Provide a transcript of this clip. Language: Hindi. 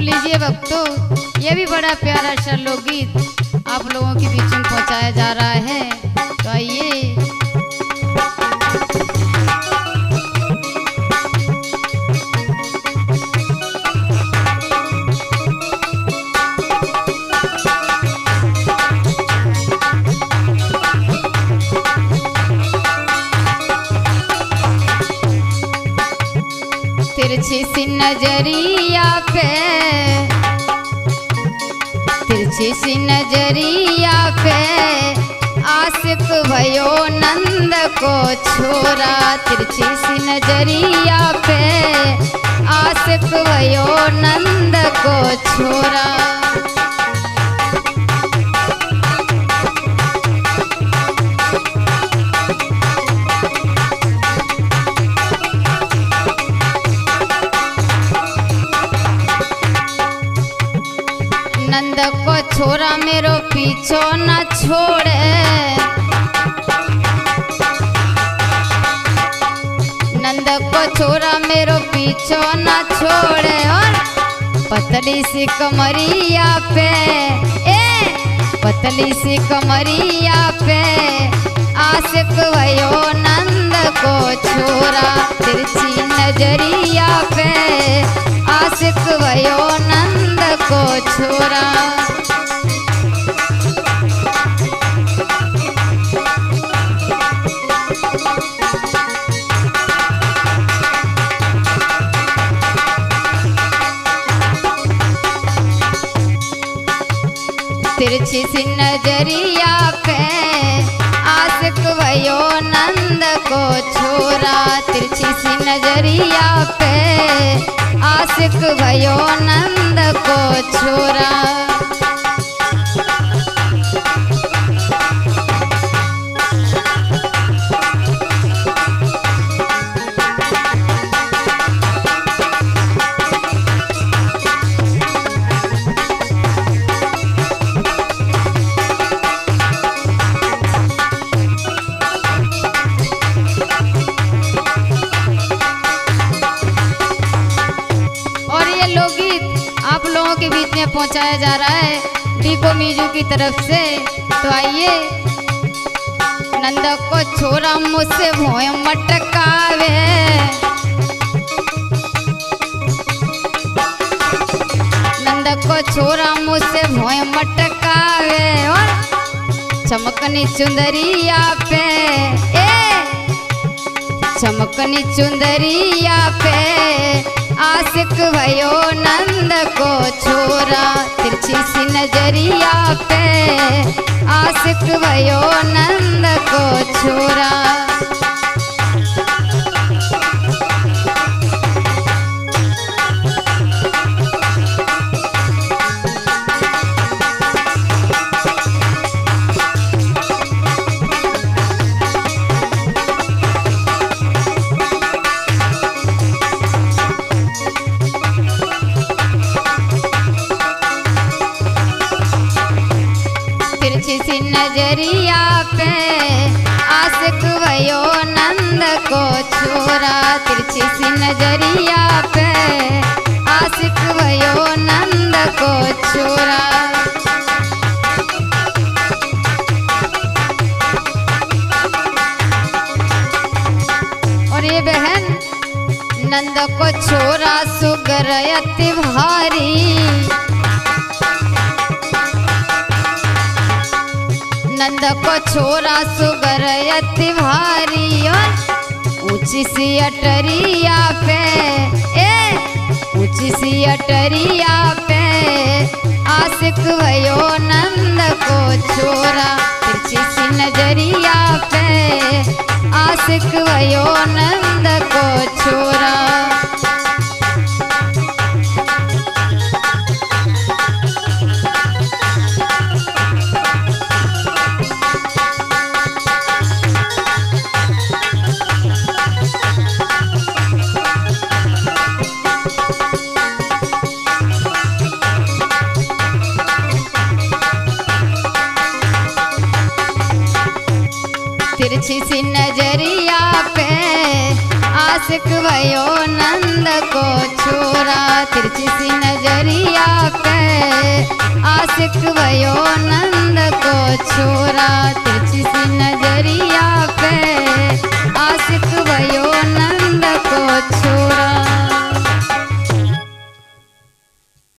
भक्तों, ये भी बड़ा प्यारा सा लोकगीत आप लोगों के बीच में पहुँचाया जा रहा है। तो आइए। तिरछी सी नज़रिया तिरछी सी नज़रिया पे आसिफ भयो नंद को छोरा। तिरछी सी नज़रिया पे आसिफ भयो नंद को छोरा। को छोरा मेरो पीछो न छोड़े। नंद को छोरा मेरो पीछो न छोड़े। और पतली सी कमरिया पे, ए, पतली सी कमरिया पे आशिक भयो नंद को छोरा तिरछी सी नज़रिया पे आशिक भयो नंद को छोरा तिरछी सी नज़रिया पे आशिक भयो नंद को छोरा। में पहुँचाया जा रहा है। डीको मीजू की तरफ़ से। तो आइए। नंद को छोरा मुझसे भोय मटकावे। नंद को छोरा मुझसे भोय मटकावे। और चमकनी चुंदरिया पे। ए, चमकनी चुंदरिया पे। आशिक भयो नंद को छोरा तिरछी सी नज़रिया पे। आशिक भयो नंद को छोरा। नज़रिया पे आशिक भयो नंद को छोरा, तिरछी सी नज़रिया पे आशिक भयो नंद को छोरा। और ये बहन नंद को छोरा सुगर अति भारी नंद को छोरा सुगर अति भारी और ऊँची सी अटरिया पे। ए, ऊँची सी अटरिया पे। आशिक भयो नंद को छोरा, तिरछी सी नज़रिया पे। आशिक भयो नंद सी नज़रिया पे, आशिक भयो नंद को छोरा। तिरछी सी नज़रिया पे, आशिक भयो नंद को छोरा। तिरछी सी नज़रिया पे, आशिक भयो नंद को छोरा।